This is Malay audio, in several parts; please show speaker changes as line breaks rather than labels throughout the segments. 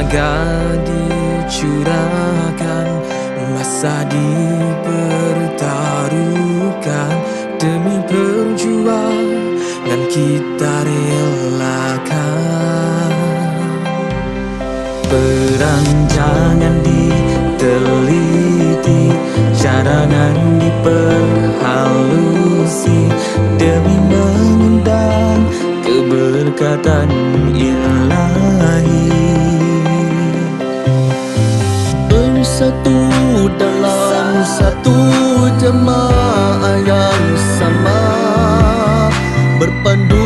Tenaga dicurahkan Masa dipertaruhkan Demi perjuangan kita relakan. Perancangan diteliti Cadangan diperhalusi Demi mengundang keberkatan ilahi Bersatu dalam satu jemaah yang sama. Berpandukan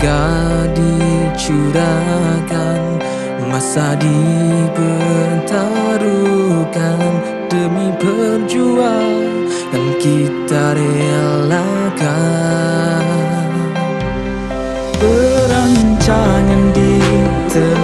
Tenaga dicurahkan Masa dipertaruhkan Demi perjuangan kita relakan. Perancangan diteliti